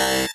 Bye.